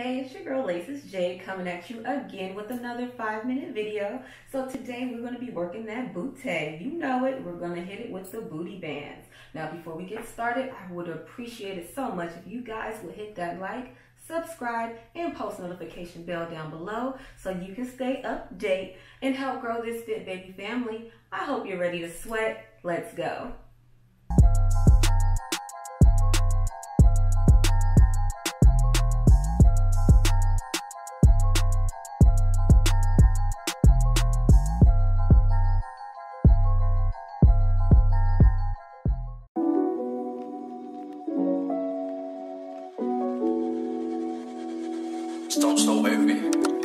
Hey, it's your girl Laces Jade coming at you again with another five minute video. So today we're going to be working that booty. You know it, we're going to hit it with the booty bands. Now before we get started, I would appreciate it so much if you guys would hit that like, subscribe, and post notification bell down below so you can stay update and help grow this Fit Baby family. I hope you're ready to sweat. Let's go. Stone Slow, baby.